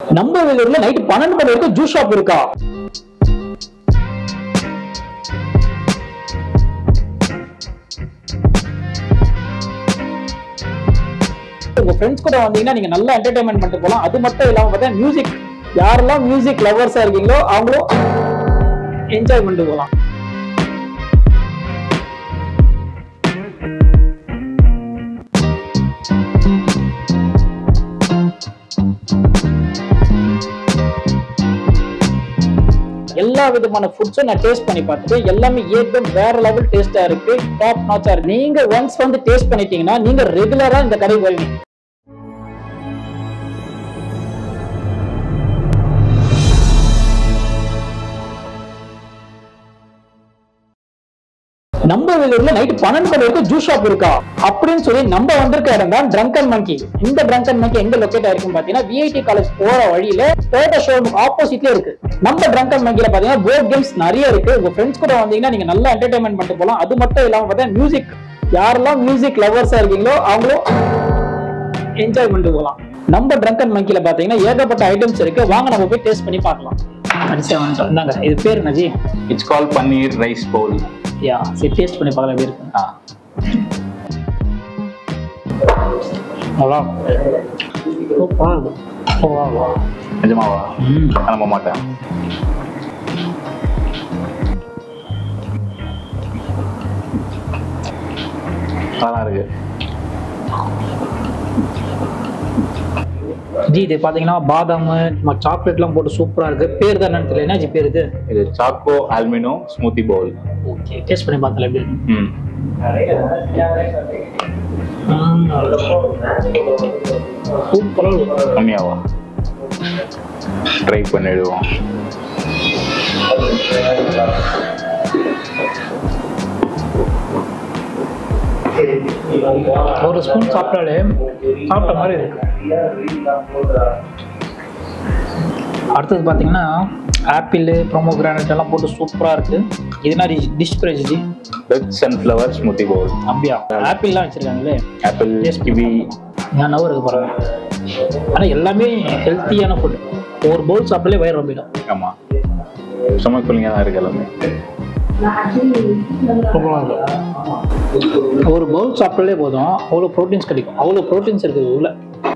நம்ம வேலூர்ல நைட் பன்னெண்டு மணி வரைக்கும் ஜூஸ் ஷாப் இருக்கா? உங்க ஃப்ரெண்ட்ஸ் கூட வந்தீங்கன்னா நீங்க நல்லா என்டர்டைன்மெண்ட் பண்ணிட்டு போலாம். அது மட்டும் இல்லாம பார்த்தா மியூசிக் யாரெல்லாம் மியூசிக் லவர்ஸா இருக்கீங்களோ அவங்களும் என்ஜாய் பண்ணிட்டு போகலாம் எல்லா விதமான ஃபுட்ஸும் நான் டேஸ்ட் பண்ணி பார்த்துட்டு எல்லாமே ஏற்றம் வேற லெவல் டேஸ்டா இருக்கு டாப் நாச்சா இருக்கு. நீங்க ஒன்ஸ் வந்து டேஸ்ட் பண்ணிட்டீங்கன்னா நீங்க ரெகுலரா இந்த கடைக்கு வருவீங்க. நம்ம வேலூர்ல நைட் பன்னெண்டு மணி வரைக்கும் ஜூஸ் ஷாப் இருக்கா? அப்படின்னு சொல்லி நம்ம வந்திருக்க இடம் தான் ட்ரங்கன் மங்கி இந்த ட்ரங்கன் மங்கி எங்க லொக்கேட் ஆயிருக்கும் பாத்தீங்கன்னா விஐடி காலேஜ் போற வழியில டொயோட்டா ஷோரூம் ஆப்போசிட்ல இருக்கு. நம்ம ட்ரங்கன் மங்கில பாத்தீங்கன்னா போர்ட் கேம்ஸ் நிறைய இருக்கு. உங்க ஃப்ரெண்ட்ஸ் கூட வந்தீங்கன்னா நீங்க நல்ல என்டர்டைன்மெண்ட் பண்ணிட்டு போலாம் அது மட்டும் இல்லாம பார்த்தீங்கன்னா மியூசிக் யாரெல்லாம் மியூசிக் லவர்ஸா இருக்கீங்களோ அவங்களும் என்ஜாய் பண்ணிட்டு போகலாம். நம்ம ட்ரங்கன் மங்கில பாத்தீங்கன்னா ஏகப்பட்ட ஐட்டம்ஸ் இருக்கு. வாங்க நம்ம போய் டேஸ்ட் பண்ணி பார்க்கலாம். இது பேர் என்னஜி it's called paneer rice bowl யா சரி டேஸ்ட் பண்ணி பார்க்கலாம் எப்படி இருக்கு ஆ. சூப்பராக இருக்கு. நிஜமாவா? நம்ப மாட்டேன் நல்லா இருக்கு. ஜி இது பார்த்தீங்கன்னா பாதாம் சாக்லேட்லாம் போட்டு சூப்பராக இருக்கு. பேர் தான் என்னன்னு தெரியல ஜி பேர் இது? இது சாக்கோ ஆல்மினோ ஸ்மூத்தி பவுல். ஓகே டேஸ்ட் பண்ணி பார்த்தல எப்படி ம். சூப்பராக கம்மியாவா? ட்ரை பண்ணிடுவோம். ஒரு ஸ்பூன் சாப்பிட்டாலே சாப்பிட்ட மாதிரி இருக்கு. அடுத்தது பார்த்தீங்கன்னா ஆப்பிள் ப்ரோமோ கிரானைட் எல்லாம் போட்டு சூப்பராக இருக்கு. இது என்ன dish price ji? Red sunflower smoothie bowl அப்படியா? ஆப்பிள்லாம் வச்சிருக்காங்களே ஆப்பிள். கிவி. நான் நவ இருக்கு பாருங்க. ஆனால் எல்லாமே ஹெல்த்தியான ஃபுட் ஒரு பவுல் சாப்பிட்டாலே வயிறு ரொம்பிடும். ஆமாம் கூலிங்காக தான் இருக்கு எல்லாமே. ஒரு பவுல் சாப்பிட்டாலே போதும். அவ்வளோ ப்ரோட்டீன்ஸ் கிடைக்கும். அவ்வளோ ப்ரோட்டீன்ஸ் இருக்குது உள்ள.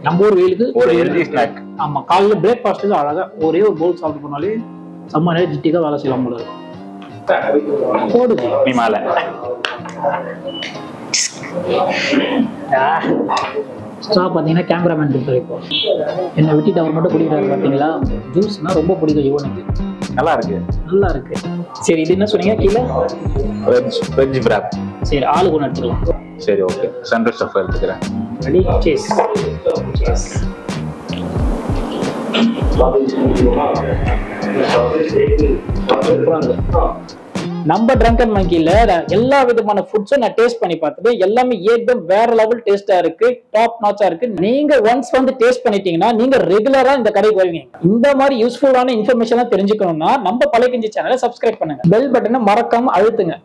நம்ம ஊர் வெயிலுக்கு ஒரு ஹெல்தி ஸ்நாக் ஆமாம் காலைல பிரேக்ஃபாஸ்ட்டுக்கு அழகாக ஒரே ஒரு பவுல் சாப்பிட்டு போனாலே செம்ம எனர்ஜெட்டிக்காக வேலை செய்யலாம் போல போடுது நீ மேலே. ஸ்ட்ரா பார்த்தீங்கன்னா கேமராமேன் கொடுத்தாரு இப்போ. என்னை விட்டுட்டு அவர் மட்டும் குடிக்கிறாரு பார்த்தீங்களா? ஜூஸ்னா ரொம்ப பிடிக்கும் இவனுக்கு நல்லா இருக்கு நல்லா இருக்கு சரி இது என்ன சொன்னீங்க? கீழே? Veg veg wrap. சரி ஆளுக்கு ஒன்று எடுத்துக்கலாம். சரி ஓகே சென்ட்ரல் ஸ்டஃப் எடுத்துக்கிறேன். ரெடி சேஸ் நம்ம ட்ரங்கன் மங்கில எல்லா விதமான ஃபுட்ஸும் நான் டேஸ்ட் பண்ணி பார்த்துட்டு எல்லாமே ஏற்றம் வேற லெவல் டேஸ்டா இருக்கு டாப் நாச்சா இருக்கு. நீங்க ஒன்ஸ் வந்து டேஸ்ட் பண்ணிட்டீங்கன்னா நீங்க ரெகுலரா இந்த கடைக்கு வருவீங்க. இந்த மாதிரி யூஸ்ஃபுல்லான இன்ஃபர்மேஷன் தெரிஞ்சுக்கணும்னா நம்ம பழைய சேனலை சப்ஸ்கிரைப் பண்ணுங்க. பெல் பட்டனை மறக்காம அழுத்துங்க.